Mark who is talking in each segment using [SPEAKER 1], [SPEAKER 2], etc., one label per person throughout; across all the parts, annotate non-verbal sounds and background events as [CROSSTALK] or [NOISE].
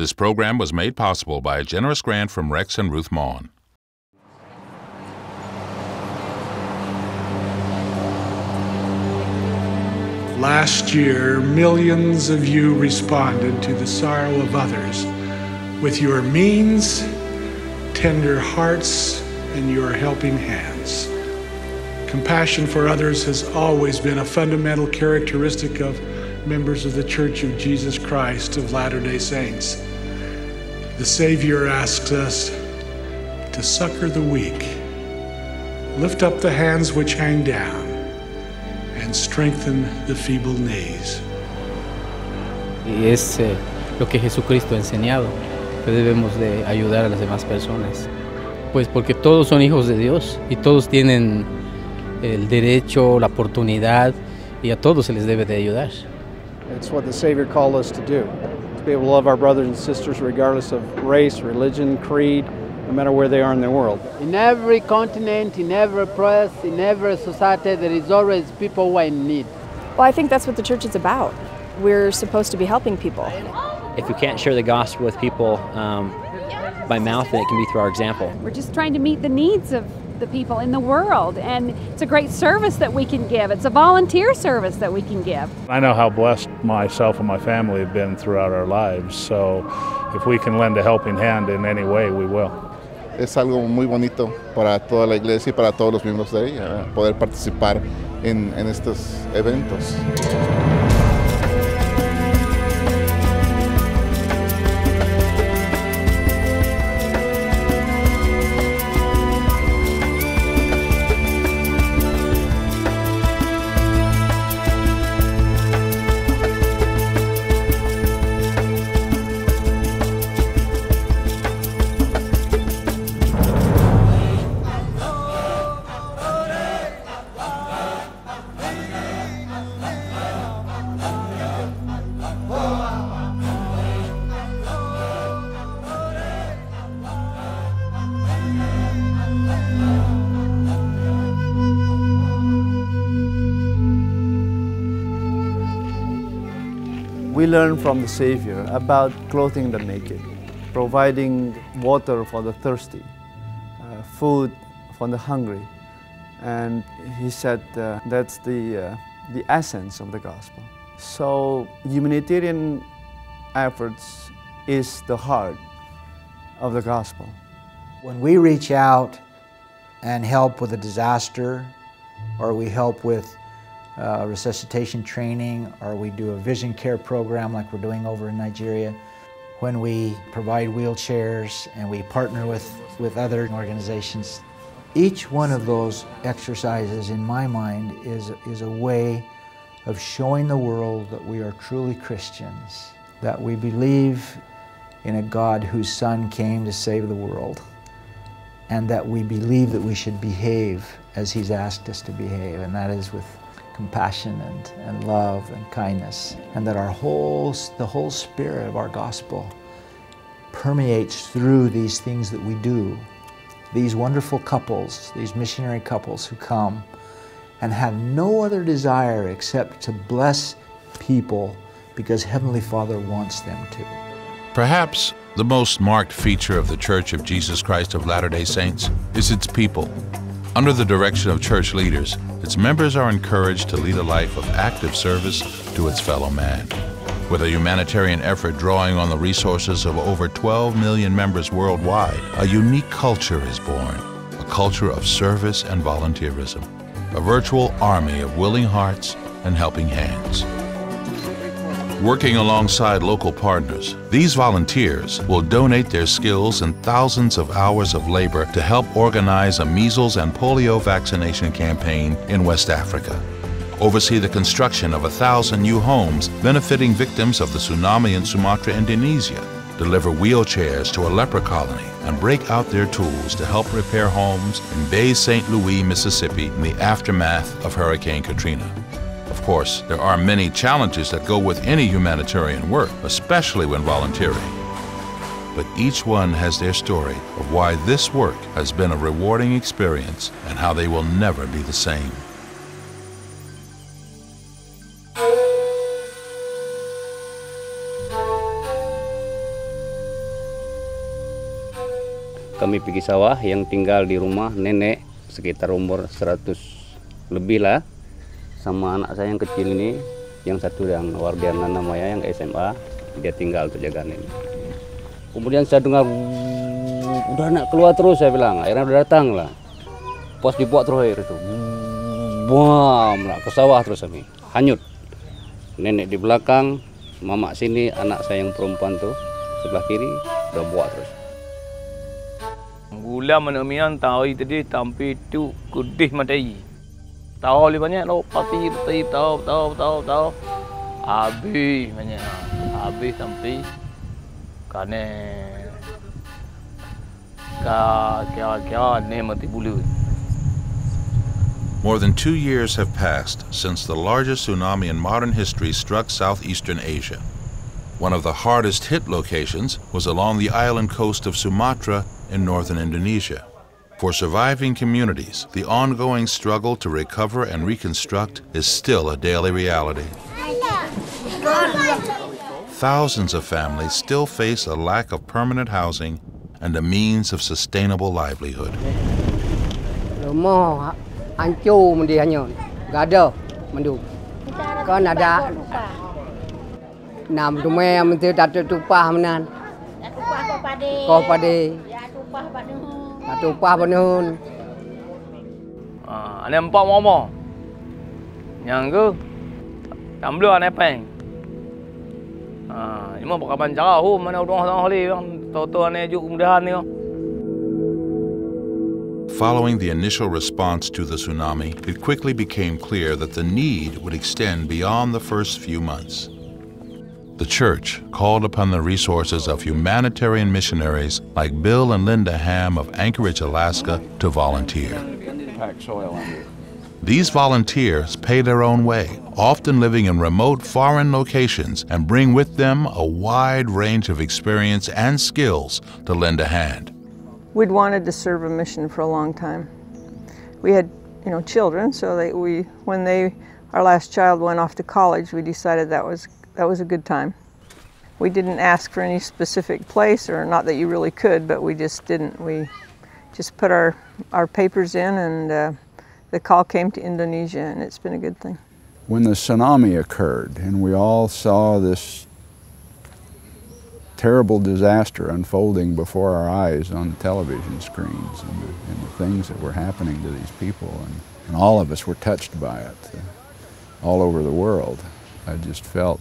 [SPEAKER 1] This program was made possible by a generous grant from Rex and Ruth Maughan.
[SPEAKER 2] Last year, millions of you responded to the sorrow of others with your means, tender hearts, and your helping hands. Compassion for others has always been a fundamental characteristic of members of the Church of Jesus Christ of Latter day Saints. The Savior asks us to succor the weak, lift up the hands which hang down, and strengthen the feeble knees.
[SPEAKER 3] Y es eh, lo que Jesucristo ha enseñado, que debemos de ayudar a las demás personas. Pues porque todos son hijos de Dios y todos tienen el derecho, la oportunidad y a todos se les debe de ayudar.
[SPEAKER 4] It's what the Savior called us to do, to be able to love our brothers and sisters regardless of race, religion, creed, no matter where they are in the world.
[SPEAKER 5] In every continent, in every place, in every society, there is always people who are in need.
[SPEAKER 6] Well, I think that's what the church is about. We're supposed to be helping people.
[SPEAKER 7] If we can't share the gospel with people um, by mouth, then it can be through our example.
[SPEAKER 8] We're just trying to meet the needs of the people in the world, and it's a great service that we can give. It's a volunteer service that we can give.
[SPEAKER 9] I know how blessed myself and my family have been throughout our lives, so if we can lend a helping hand in any way, we will.
[SPEAKER 10] Es algo muy bonito para toda la iglesia y para todos los miembros de ella, eh, poder participar en, en estos eventos.
[SPEAKER 4] Learn from the Savior about clothing the naked, providing water for the thirsty, uh, food for the hungry. And he said uh, that's the, uh, the essence of the gospel. So humanitarian efforts is the heart of the gospel.
[SPEAKER 11] When we reach out and help with a disaster, or we help with uh, resuscitation training, or we do a vision care program like we're doing over in Nigeria, when we provide wheelchairs and we partner with, with other organizations, each one of those exercises, in my mind, is, is a way of showing the world that we are truly Christians, that we believe in a God whose Son came to save the world, and that we believe that we should behave as He's asked us to behave, and that is with compassion and, and love and kindness, and that our whole, the whole spirit of our gospel permeates through these things that we do. These wonderful couples, these missionary couples who come and have no other desire except to bless people because Heavenly Father wants them to.
[SPEAKER 1] Perhaps the most marked feature of the Church of Jesus Christ of Latter day Saints is its people. Under the direction of church leaders, its members are encouraged to lead a life of active service to its fellow man. With a humanitarian effort drawing on the resources of over 12 million members worldwide, a unique culture is born, a culture of service and volunteerism, a virtual army of willing hearts and helping hands. Working alongside local partners, these volunteers will donate their skills and thousands of hours of labor to help organize a measles and polio vaccination campaign in West Africa. Oversee the construction of a thousand new homes benefiting victims of the tsunami in Sumatra, Indonesia. Deliver wheelchairs to a leper colony and break out their tools to help repair homes in Bay St. Louis, Mississippi in the aftermath of Hurricane Katrina. Of course, there are many challenges that go with any humanitarian work, especially when volunteering. But each one has their story of why this work has been a rewarding experience and how they will never be the same.
[SPEAKER 12] kami pergi sawah yang tinggal di rumah nenek sekitar umur 100 lebih lah sama anak saya yang kecil ini yang satu yang Wardiana namanya yang SMA dia tinggal untuk jaga nenek. Kemudian saya dengar udah nak keluar terus saya bilang. Akhirnya udah datang lah. Pos dibuat terus air itu. Bam nak ke sawah terus kami. Hanyut. Nenek di belakang mama sini anak saya yang perempuan tuh sebelah kiri udah buat terus.
[SPEAKER 13] Gula mana mian tahu tadi tampi tu kudih madai lo pati pati sampai kane ka kya kya bulu.
[SPEAKER 1] More than two years have passed since the largest tsunami in modern history struck southeastern Asia. One of the hardest hit locations was along the island coast of Sumatra in northern Indonesia. For surviving communities, the ongoing struggle to recover and reconstruct is still a daily reality. Thousands of families still face a lack of permanent housing and a means of sustainable livelihood.
[SPEAKER 14] Rumah hancur mendi hanyut. Gak ada mendu. Ada nam rumah yang mesti datuk tupah menan. Kau pade. Datuk tupah penun.
[SPEAKER 13] Ah, ane empat mama. Yang ke? Tamblu ane peng. Ah, ini mah bukan cara hu mana orang orang holi bang. Tahu-tahu ane juk kemudahan ni.
[SPEAKER 1] Following the initial response to the tsunami, it quickly became clear that the need would extend beyond the first few months. The church called upon the resources of humanitarian missionaries like Bill and Linda Ham of Anchorage, Alaska, to volunteer. These volunteers pay their own way, often living in remote foreign locations, and bring with them a wide range of experience and skills to lend a hand.
[SPEAKER 15] We'd wanted to serve a mission for a long time. We had, you know, children, so they, we, when they, our last child went off to college, we decided that was, that was a good time. We didn't ask for any specific place, or not that you really could, but we just didn't. We just put our, our papers in, and uh, the call came to Indonesia, and it's been a good thing.
[SPEAKER 16] When the tsunami occurred, and we all saw this terrible disaster unfolding before our eyes on the television screens and the, and the things that were happening to these people. And, and all of us were touched by it uh, all over the world. I just felt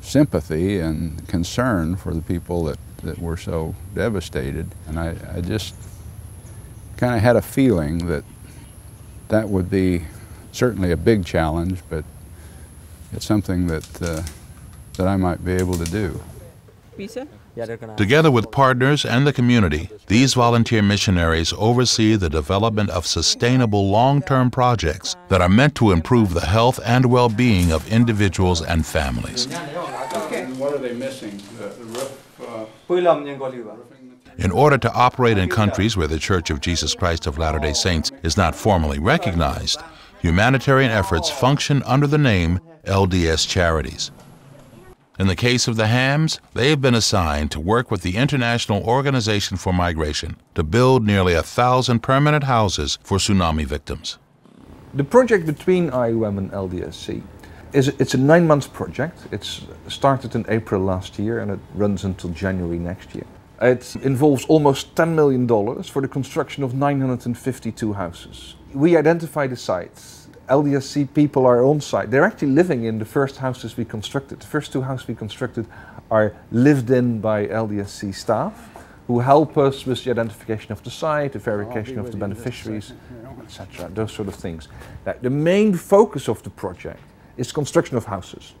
[SPEAKER 16] sympathy and concern for the people that, that were so devastated. And I, I just kind of had a feeling that that would be certainly a big challenge, but it's something that, uh, that I might be able to do.
[SPEAKER 1] Together with partners and the community, these volunteer missionaries oversee the development of sustainable long term projects that are meant to improve the health and well being of individuals and families.
[SPEAKER 16] What are they missing? The, the roof?
[SPEAKER 1] Uh, in order to operate in countries where the Church of Jesus Christ of Latter day Saints is not formally recognized, humanitarian efforts function under the name LDS Charities. In the case of the Hams, they have been assigned to work with the International Organization for Migration to build nearly a thousand permanent houses for tsunami victims.
[SPEAKER 17] The project between IOM and LDSC is it's a nine month project. It's started in April last year and it runs until January next year. It involves almost $10 million for the construction of 952 houses. We identify the sites LDSC people are on site. They're actually living in the first houses we constructed. The first two houses we constructed are lived in by LDSC staff who help us with the identification of the site, the verification of the beneficiaries, etc. Those sort of things. Now, the main focus of the project is construction of houses.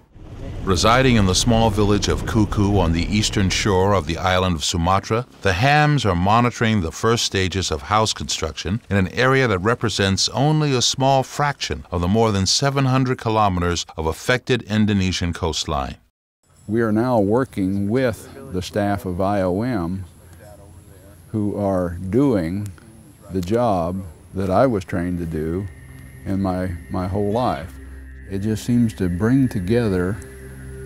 [SPEAKER 1] Residing in the small village of Kuku on the eastern shore of the island of Sumatra, the Hams are monitoring the first stages of house construction in an area that represents only a small fraction of the more than 700 kilometers of affected Indonesian coastline.
[SPEAKER 16] We are now working with the staff of IOM who are doing the job that I was trained to do in my, my whole life. It just seems to bring together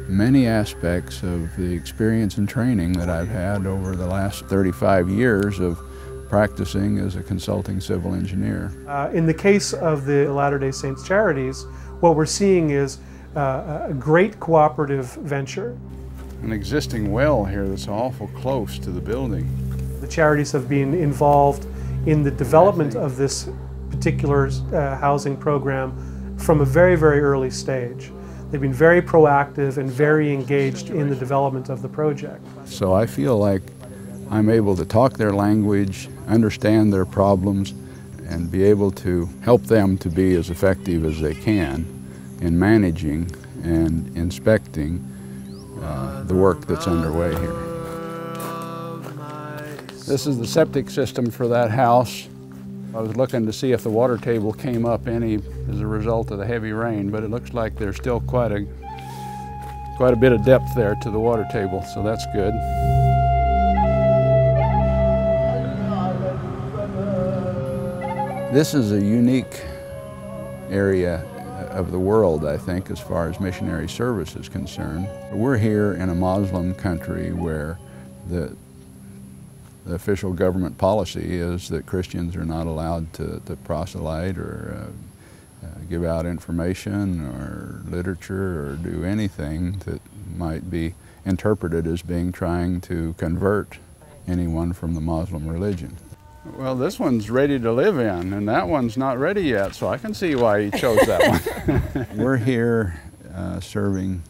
[SPEAKER 16] many aspects of the experience and training that I've had over the last 35 years of practicing as a consulting civil engineer.
[SPEAKER 18] Uh, in the case of the Latter-day Saints Charities, what we're seeing is uh, a great cooperative venture.
[SPEAKER 16] An existing well here that's awful close to the building.
[SPEAKER 18] The charities have been involved in the development of this particular uh, housing program from a very, very early stage. They've been very proactive and very engaged in the development of the project.
[SPEAKER 16] So I feel like I'm able to talk their language, understand their problems, and be able to help them to be as effective as they can in managing and inspecting uh, the work that's underway here. This is the septic system for that house. I was looking to see if the water table came up any as a result of the heavy rain, but it looks like there's still quite a quite a bit of depth there to the water table, so that's good. This is a unique area of the world, I think, as far as missionary service is concerned. We're here in a Muslim country where the, the official government policy is that Christians are not allowed to, to proselyte or uh, uh, give out information or literature or do anything that might be interpreted as being trying to convert anyone from the Muslim religion. Well, this one's ready to live in, and that one's not ready yet, so I can see why he chose that one. [LAUGHS] [LAUGHS] We're here uh, serving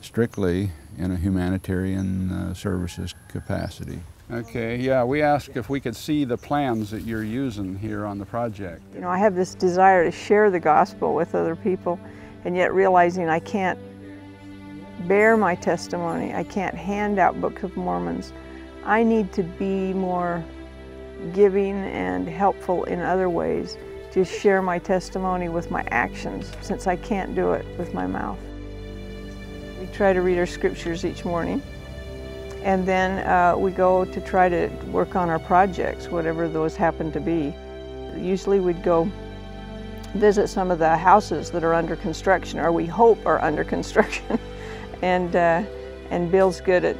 [SPEAKER 16] strictly in a humanitarian uh, services capacity. Okay, yeah, we asked if we could see the plans that you're using here on the project.
[SPEAKER 15] You know, I have this desire to share the gospel with other people, and yet realizing I can't bear my testimony, I can't hand out Book of Mormons. I need to be more giving and helpful in other ways to share my testimony with my actions since I can't do it with my mouth. We try to read our scriptures each morning and then uh, we go to try to work on our projects, whatever those happen to be. Usually we'd go visit some of the houses that are under construction or we hope are under construction [LAUGHS] and, uh, and Bill's good at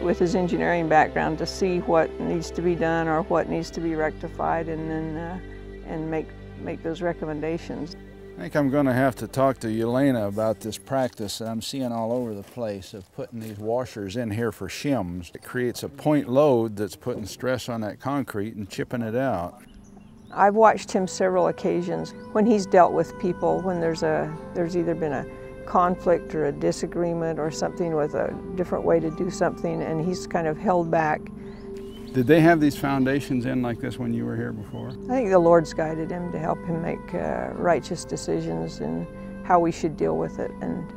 [SPEAKER 15] with his engineering background to see what needs to be done or what needs to be rectified and then uh, and make make those recommendations.
[SPEAKER 16] I think I'm going to have to talk to Yelena about this practice that I'm seeing all over the place of putting these washers in here for shims. It creates a point load that's putting stress on that concrete and chipping it out.
[SPEAKER 15] I've watched him several occasions when he's dealt with people when there's a there's either been a conflict or a disagreement or something with a different way to do something and he's kind of held back.
[SPEAKER 16] Did they have these foundations in like this when you were here before?
[SPEAKER 15] I think the Lord's guided him to help him make uh, righteous decisions and how we should deal with it and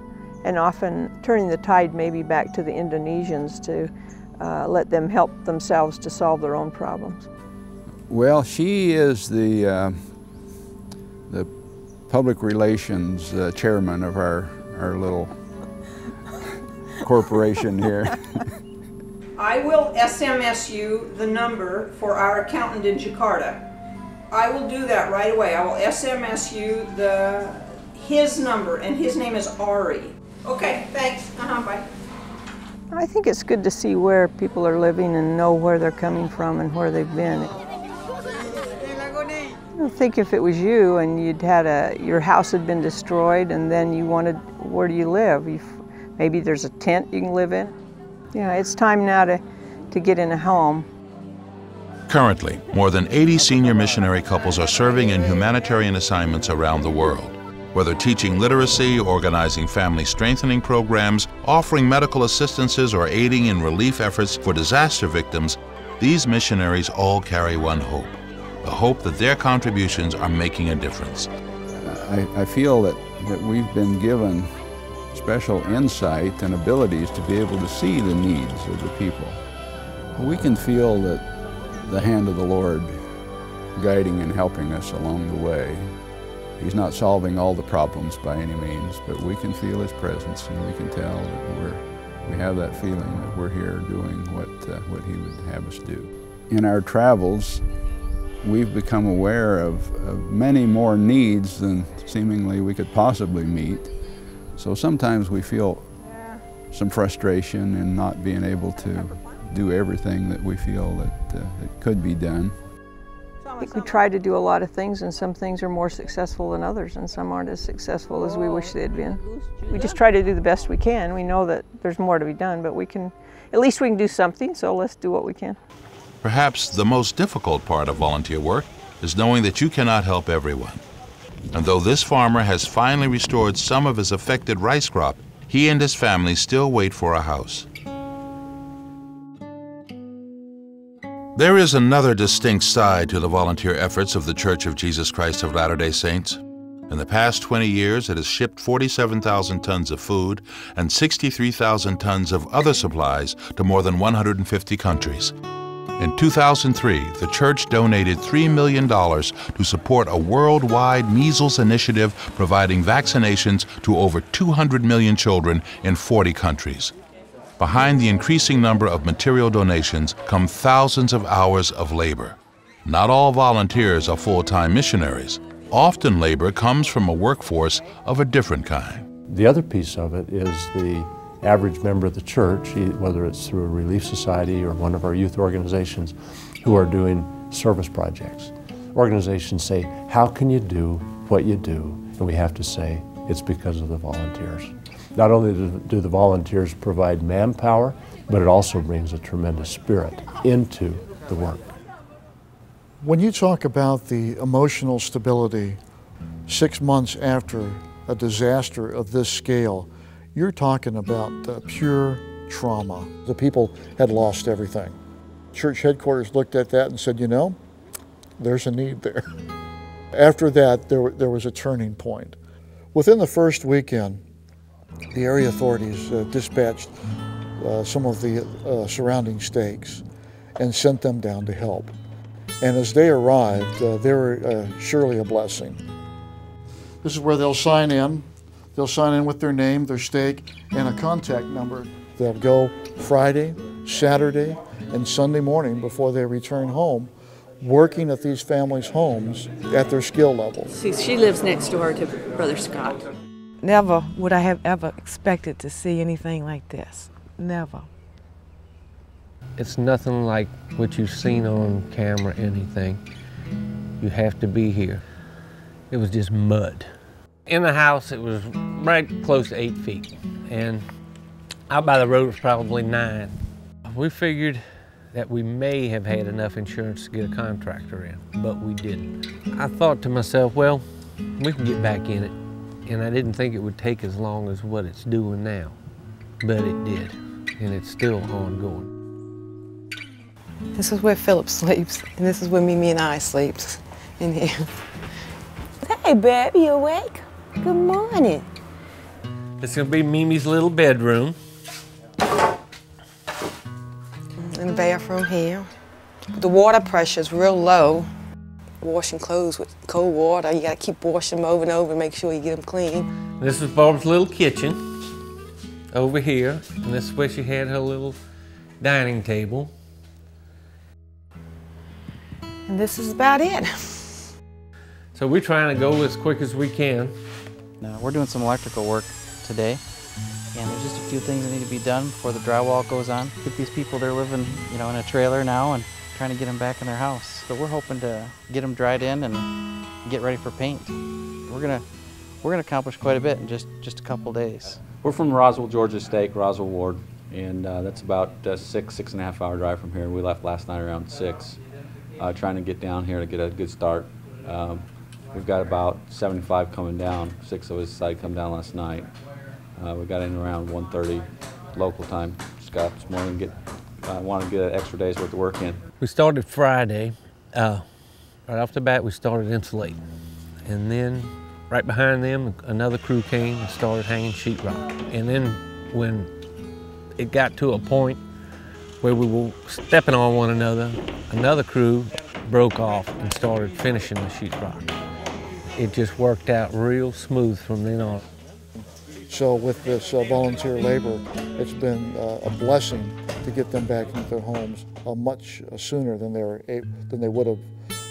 [SPEAKER 15] and often turning the tide maybe back to the Indonesians to uh, let them help themselves to solve their own problems.
[SPEAKER 16] Well, she is the uh, the public relations uh, chairman of our our little corporation here. [LAUGHS]
[SPEAKER 19] I will SMS you the number for our accountant in Jakarta. I will do that right away. I will SMS you the his number, and his name is Ari. Okay, thanks. Uh-huh, bye.
[SPEAKER 15] I think it's good to see where people are living and know where they're coming from and where they've been. I think if it was you and you'd had a your house had been destroyed and then you wanted where do you live? you maybe there's a tent you can live in. You know, it's time now to to get in a home.
[SPEAKER 1] Currently, more than 80 senior missionary couples are serving in humanitarian assignments around the world. Whether teaching literacy, organizing family strengthening programs, offering medical assistances, or aiding in relief efforts for disaster victims, these missionaries all carry one hope the hope that their contributions are making a difference.
[SPEAKER 16] I, I feel that, that we've been given special insight and abilities to be able to see the needs of the people. We can feel that the hand of the Lord guiding and helping us along the way. He's not solving all the problems by any means, but we can feel His presence and we can tell that we're, we have that feeling that we're here doing what, uh, what He would have us do. In our travels, we've become aware of, of, many more needs than seemingly we could possibly meet. So sometimes we feel some frustration in not being able to do everything that we feel that, uh, that could be done.
[SPEAKER 15] I think we try to do a lot of things, and some things are more successful than others, and some aren't as successful as we wish they'd been. We just try to do the best we can. We know that there's more to be done, but we can, at least we can do something, so let's do what we can.
[SPEAKER 1] Perhaps the most difficult part of volunteer work is knowing that you cannot help everyone. And though this farmer has finally restored some of his affected rice crop, he and his family still wait for a house. There is another distinct side to the volunteer efforts of the Church of Jesus Christ of Latter day Saints. In the past 20 years, it has shipped 47,000 tons of food and 63,000 tons of other supplies to more than 150 countries. In 2003, the church donated $3 million to support a worldwide measles initiative providing vaccinations to over 200 million children in 40 countries. Behind the increasing number of material donations come thousands of hours of labor. Not all volunteers are full-time missionaries. Often labor comes from a workforce of a different kind.
[SPEAKER 20] The other piece of it is the average member of the church, whether it's through a relief society or one of our youth organizations, who are doing service projects. Organizations say, how can you do what you do? And we have to say, it's because of the volunteers. Not only do the volunteers provide manpower, but it also brings a tremendous spirit into the work.
[SPEAKER 21] When you talk about the emotional stability six months after a disaster of this scale, you're talking about uh, pure trauma. The people had lost everything. Church headquarters looked at that and said, you know, there's a need there. [LAUGHS] After that, there, there was a turning point. Within the first weekend, the area authorities uh, dispatched uh, some of the uh, surrounding stakes and sent them down to help. And as they arrived, uh, they were uh, surely a blessing. This is where they'll sign in. They'll sign in with their name, their stake, and a contact number. They'll go Friday, Saturday, and Sunday morning before they return home, working at these families' homes at their skill level.
[SPEAKER 22] See, she lives next door to Brother Scott.
[SPEAKER 23] Never would I have ever expected to see anything like this. Never.
[SPEAKER 24] It's nothing like what you've seen on camera, anything. You have to be here. It was just mud. In the house, it was right close to eight feet. And out by the road, it was probably nine. We figured that we may have had enough insurance to get a contractor in, but we didn't. I thought to myself, well, we can get back in it and I didn't think it would take as long as what it's doing now, but it did, and it's still ongoing.
[SPEAKER 23] This is where Philip sleeps, and this is where Mimi and I sleeps, in here. Hey, babe, you awake? Good morning.
[SPEAKER 24] It's gonna be Mimi's little bedroom.
[SPEAKER 23] In the bathroom here. The water pressure is real low, washing clothes with cold water. You gotta keep washing them over and over and make sure you get them clean.
[SPEAKER 24] This is Barb's little kitchen over here. And this is where she had her little dining table.
[SPEAKER 23] And this is about it.
[SPEAKER 24] So we're trying to go as quick as we can.
[SPEAKER 3] Now, we're doing some electrical work today. And there's just a few things that need to be done before the drywall goes on. Get these people, they're living, you know, in a trailer now and trying to get them back in their house. So we're hoping to get them dried in and get ready for paint. We're gonna we're gonna accomplish quite a bit in just just a couple days.
[SPEAKER 25] We're from Roswell, Georgia Stake, Roswell Ward, and uh, that's about a six six and a half hour drive from here. We left last night around six, uh, trying to get down here to get a good start. Um, we've got about 75 coming down. Six of us decided to come down last night. Uh, we got in around 1:30 local time. Got this morning get uh, want to get an extra day's worth of work in.
[SPEAKER 24] We started Friday. Uh, right off the bat, we started insulating. And then right behind them, another crew came and started hanging sheetrock. And then when it got to a point where we were stepping on one another, another crew broke off and started finishing the sheetrock. It just worked out real smooth from then on.
[SPEAKER 21] So with this uh, volunteer labor, it's been uh, a blessing to get them back into their homes uh, much uh, sooner than they, were than they would have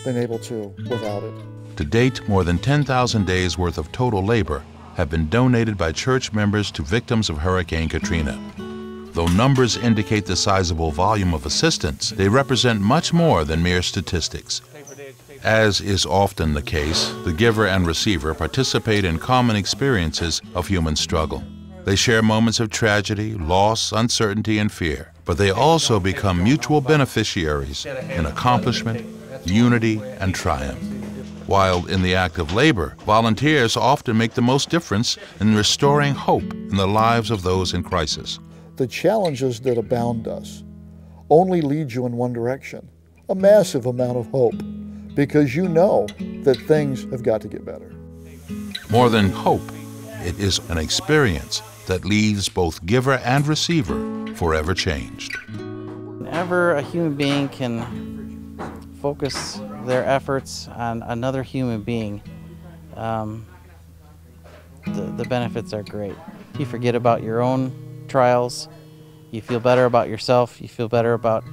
[SPEAKER 21] been able to without it.
[SPEAKER 1] To date, more than 10,000 days worth of total labor have been donated by church members to victims of Hurricane Katrina. Though numbers indicate the sizable volume of assistance, they represent much more than mere statistics. As is often the case, the giver and receiver participate in common experiences of human struggle. They share moments of tragedy, loss, uncertainty, and fear, but they also become mutual beneficiaries in accomplishment, unity, and triumph. While in the act of labor, volunteers often make the most difference in restoring hope in the lives of those in crisis.
[SPEAKER 21] The challenges that abound us only lead you in one direction a massive amount of hope, because you know that things have got to get better.
[SPEAKER 1] More than hope, it is an experience that leaves both giver and receiver forever changed.
[SPEAKER 26] Whenever a human being can focus their efforts on another human being, um, the, the benefits are great. You forget about your own trials, you feel better about yourself, you feel better about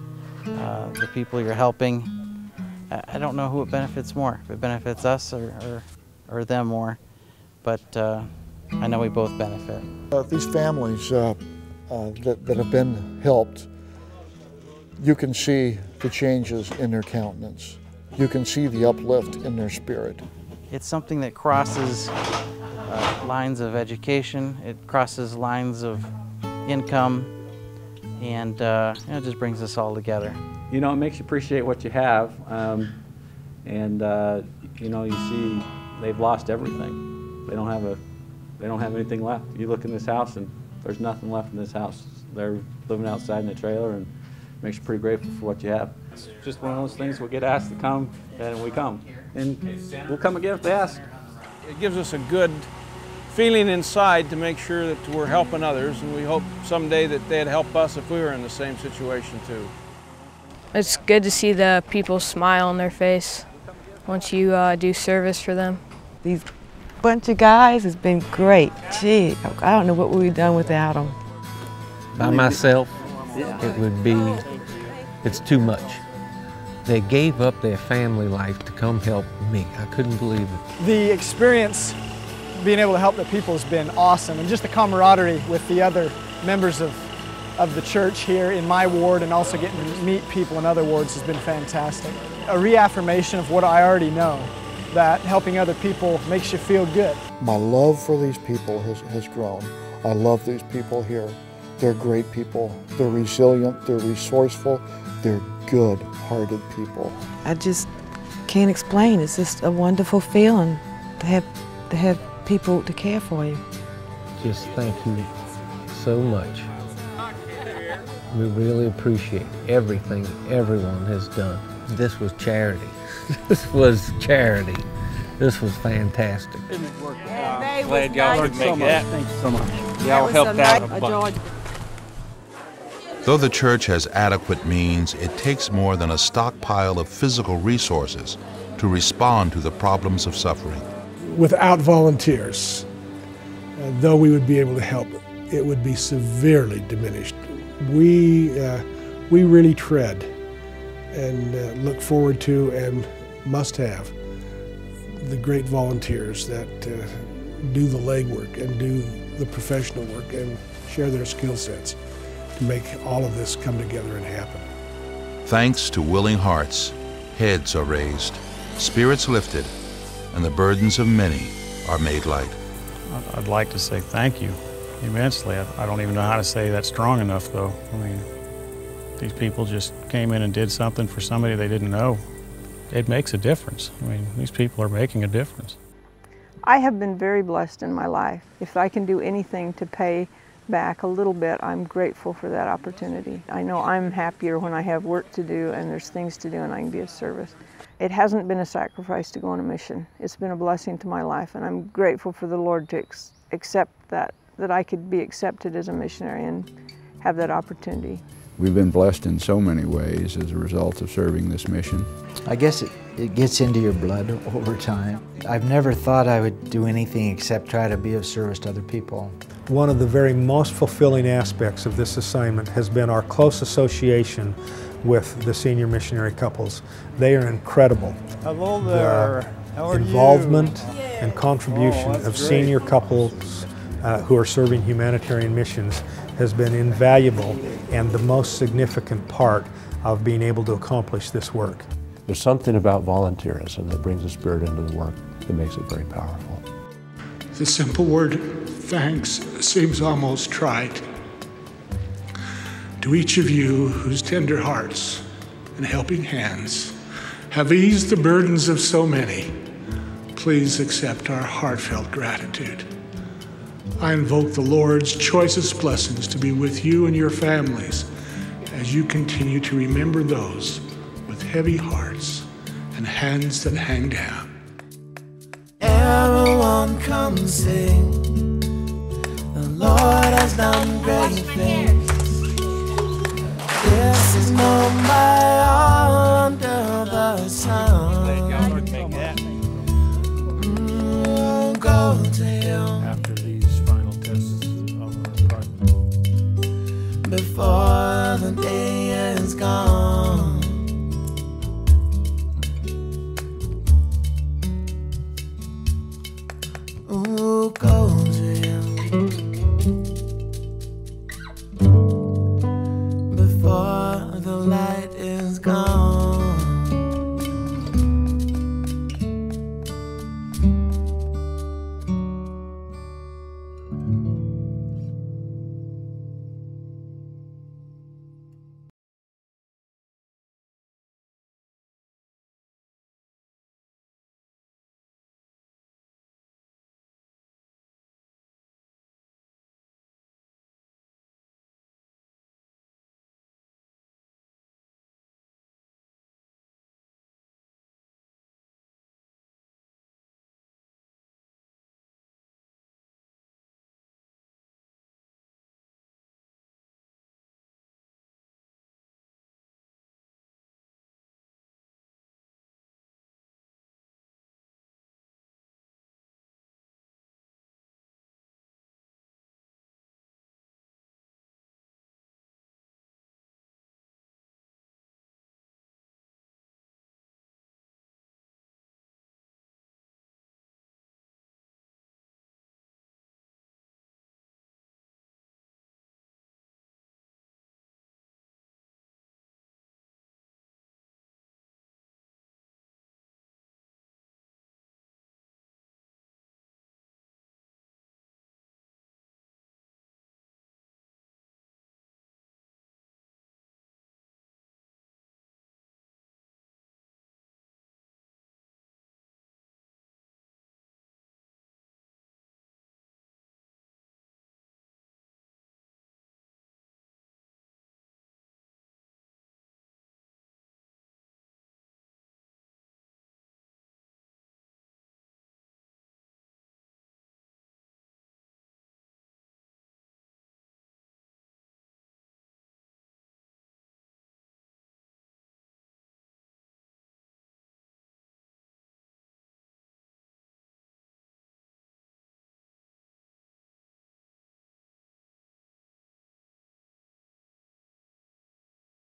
[SPEAKER 26] uh, the people you're helping. I, don't know who it benefits more, if it benefits us or, or, or them more, but uh, I know we both benefit.
[SPEAKER 21] Uh, these families uh, uh, that, that have been helped, you can see the changes in their countenance. You can see the uplift in their spirit.
[SPEAKER 26] It's something that crosses uh, lines of education, it crosses lines of income, and uh, you know, it just brings us all together.
[SPEAKER 25] You know, it makes you appreciate what you have, um, and uh, you know, you see they've lost everything. They don't have a, they don't have anything left. You look in this house, and there's nothing left in this house. They're living outside in a trailer, and it makes you pretty grateful for what you have. It's just one of those things. We get asked to come, and we come, and we'll come again if they ask.
[SPEAKER 27] It gives us a good feeling inside to make sure that we're helping others, and we hope someday that they'd help us if we were in the same situation too.
[SPEAKER 28] It's good to see the people smile on their face once you uh, do service for them.
[SPEAKER 23] These bunch of guys has been great. Gee, I don't know what we'd done without them.
[SPEAKER 24] By myself, it would be, it's too much. They gave up their family life to come help me. I couldn't believe it.
[SPEAKER 29] The experience being able to help the people has been awesome and just the camaraderie with the other members of, of the church here in my ward and also getting to meet people in other wards has been fantastic. A reaffirmation of what I already know, that helping other people makes you feel good.
[SPEAKER 21] My love for these people has, has grown. I love these people here. They're great people. They're resilient, they're resourceful, they're good-hearted people.
[SPEAKER 23] I just can't explain. It's just a wonderful feeling to have to have people to care for you.
[SPEAKER 24] Just thank you so much. We really appreciate everything everyone has done. This was charity. [LAUGHS] this was charity. This was fantastic.
[SPEAKER 30] Glad y'all could make that. Thank you so much. Y'all helped out a bunch.
[SPEAKER 1] Though the church has adequate means, it takes more than a stockpile of physical resources to respond to the problems of suffering.
[SPEAKER 31] Without volunteers, uh, though we would be able to help, it would be severely diminished. We, uh, we really tread and uh, look forward to and must have the great volunteers that uh, do the legwork and do the professional work and share their skill sets to make all of this come together and happen.
[SPEAKER 1] Thanks to willing hearts, heads are raised, spirits lifted, and the burdens of many are made light.
[SPEAKER 32] I'd like to say thank you immensely. I don't even know how to say that strong enough, though. I mean, these people just came in and did something for somebody they didn't know. It makes a difference. I mean, these people are making a difference.
[SPEAKER 15] I have been very blessed in my life. If I can do anything to pay back a little bit, I'm grateful for that opportunity. I know I'm happier when I have work to do and there's things to do and I can be of service. It hasn't been a sacrifice to go on a mission. It's been a blessing to my life and I'm grateful for the Lord to accept that, that I could be accepted as a missionary and have that opportunity.
[SPEAKER 16] We've been blessed in so many ways as a result of serving this mission.
[SPEAKER 11] I guess it, it gets into your blood [LAUGHS] over time. I've never thought I would do anything except try to be of service to other people.
[SPEAKER 33] One of the very most fulfilling aspects of this assignment has been our close association with the senior missionary couples. They are incredible.
[SPEAKER 29] Hello there.
[SPEAKER 33] The
[SPEAKER 29] How are
[SPEAKER 33] involvement
[SPEAKER 29] you?
[SPEAKER 33] and contribution
[SPEAKER 29] Oh,
[SPEAKER 33] of
[SPEAKER 29] great.
[SPEAKER 33] senior couples uh, who are serving humanitarian missions has been invaluable and the most significant part of being able to accomplish this work.
[SPEAKER 20] There's something about volunteerism that brings a spirit into the work that makes it very powerful.
[SPEAKER 2] The simple word thanks seems almost trite. To each of you whose tender hearts and helping hands have eased the burdens of so many, please accept our heartfelt gratitude. I invoke the Lord's choicest blessings to be with you and your families as you continue to remember those with heavy hearts and hands that hang down.
[SPEAKER 34] Everyone come sing. The Lord has done great things. This is no all under the sun.